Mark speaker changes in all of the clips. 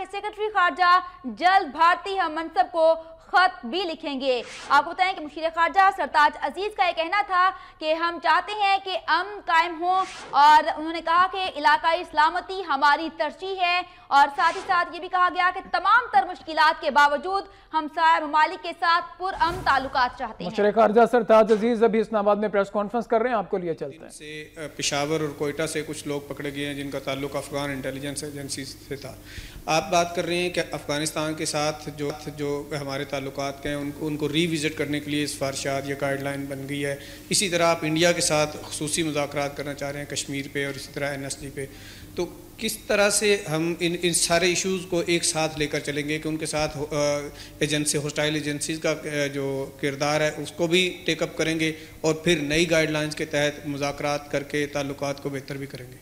Speaker 1: کہ سیکرٹری خارجہ جلد بھارتی ہم منصب کو خط بھی لکھیں گے۔ آپ کو بتائیں کہ مشیر خارجہ سرتاج عزیز کا یہ کہنا تھا کہ ہم چاہتے ہیں کہ امن قائم ہوں اور انہوں نے کہا کہ علاقائی سلامتی ہماری ترجیح ہے اور ساتھ ہی ساتھ یہ بھی کہا گیا کہ تمام تر مشکلات کے باوجود ہم سایہ ممالک کے ساتھ پر امن تعلقات چاہتے ہیں۔
Speaker 2: مشیر خارجہ سرتاج عزیز ابھی اسلام آباد میں پریس کانفرنس کر رہے ہیں آپ کو لیے چلتے ہیں۔
Speaker 3: سے پشاور اور کوئٹہ سے کچھ لوگ پکڑے گئے ہیں جن کا تعلق افغان انٹیلیجنس ایجنسی سے تھا۔ آپ بات کر رہے ہیں کہ افغانستان کے ساتھ جو جو ہمارے تعلقات کے ہیں، ان کو ان کو ری وزٹ کرنے کے لیے سفارشات یا گائیڈ لائن بن گئی ہے۔ اسی طرح آپ انڈیا کے ساتھ خصوصی مذاکرات کرنا چاہ رہے ہیں، کشمیر پہ اور اسی طرح این ایس ڈی پہ۔ تو کس طرح سے ہم ان ان سارے ایشوز کو ایک ساتھ لے کر چلیں گے کہ ان کے ساتھ ایجنسی ہوسٹائل ایجنسیز کا جو کردار ہے، اس کو بھی ٹیک اپ کریں گے اور پھر نئی گائیڈ لائنز کے تحت مذاکرات کر کے تعلقات کو بہتر بھی کریں گے۔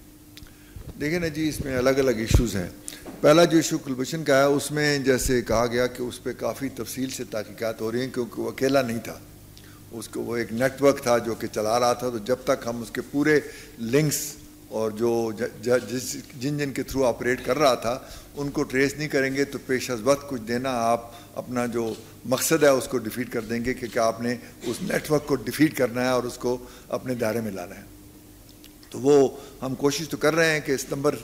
Speaker 4: دیکھیں نا جی اس میں الگ الگ ایشوز ہیں۔ پہلا جو ایشو کلبشن کا ہے، اس میں جیسے کہا گیا کہ اس پہ کافی تفصیل سے تحقیقات ہو رہی ہیں، کیونکہ وہ اکیلا نہیں تھا۔ اس کو وہ ایک نیٹ ورک تھا جو کہ چلا رہا تھا۔ تو جب تک ہم اس کے پورے لنکس اور جو جس جن جن کے تھرو آپریٹ کر رہا تھا، ان کو ٹریس نہیں کریں گے۔ تو پیش از وقت کچھ دینا، آپ اپنا جو مقصد ہے، اس کو ڈیفیٹ کر دیں گے کہ آپ نے اس نیٹ ورک کو ڈیفیٹ کرنا ہے اور اس کو اپنے دائرے میں لانا ہے۔ تو وہ ہم کوشش تو کر رہے ہیں کہ ستمبر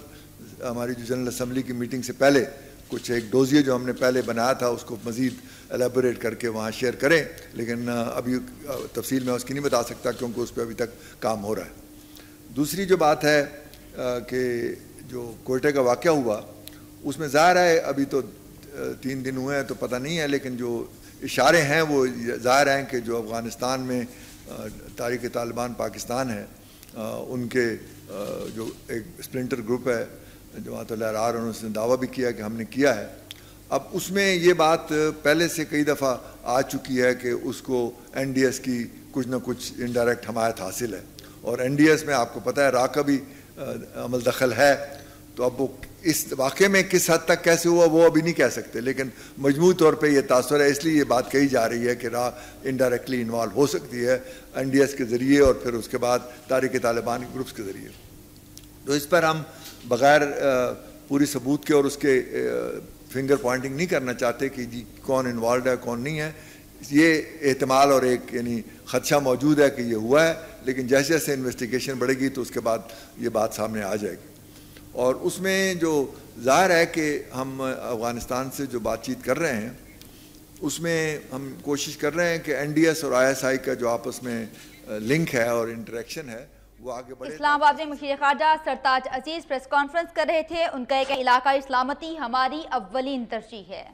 Speaker 4: ہماری جو جنرل اسمبلی کی میٹنگ سے پہلے کچھ ایک ڈوزیے جو ہم نے پہلے بنایا تھا، اس کو مزید الیبوریٹ کر کے وہاں شیئر کریں، لیکن ابھی تفصیل میں اس کی نہیں بتا سکتا کیونکہ اس پہ ابھی تک کام ہو رہا ہے۔ دوسری جو بات ہے کہ جو کوئٹے کا واقعہ ہوا، اس میں ظاہر ہے ابھی تو تین دن ہوئے ہیں تو پتہ نہیں ہے، لیکن جو اشارے ہیں وہ ظاہر ہیں کہ جو افغانستان میں تاریخ طالبان پاکستان ہے ان کے جو ایک اسپلنٹر گروپ ہے، جماعت اللہ آر انہوں نے دعویٰ بھی کیا کہ ہم نے کیا ہے۔ اب اس میں یہ بات پہلے سے کئی دفعہ آ چکی ہے کہ اس کو این ڈی ایس کی کچھ نہ کچھ انڈائریکٹ حمایت حاصل ہے۔ اور این ڈی ایس میں آپ کو پتہ ہے را کا بھی عمل دخل ہے۔ تو اب وہ اس واقعے میں کس حد تک کیسے ہوا وہ ابھی نہیں کہہ سکتے، لیکن مجموعی طور پہ یہ تاثر ہے، اس لیے یہ بات کہی جا رہی ہے کہ راہ انڈائریکٹلی انوالو ہو سکتی ہے این ڈی ایس کے ذریعے اور پھر اس کے بعد تاریخ طالبان گروپس کے ذریعے۔ تو اس پر ہم بغیر پوری ثبوت کے اور اس کے فنگر پوائنٹنگ نہیں کرنا چاہتے کہ جی کون انوالوڈ ہے، کون نہیں ہے۔ یہ احتمال اور ایک یعنی خدشہ موجود ہے کہ یہ ہوا ہے، لیکن جیسے جیسے انویسٹیگیشن بڑھے گی تو اس کے بعد یہ بات سامنے آ جائے گی۔ اور اس میں جو ظاہر ہے کہ ہم افغانستان سے جو بات چیت کر رہے ہیں، اس میں ہم کوشش کر رہے ہیں کہ این ڈی ایس اور آئی ایس آئی کا جو آپس میں لنک ہے اور انٹریکشن ہے، وہ آگے بڑھے۔
Speaker 1: اسلام آباد میں مشیر خارجہ سرتاج عزیز پریس کانفرنس کر رہے تھے۔ ان کا ایک علاقہ اسلامتی ہماری اولین ترجیح ہے۔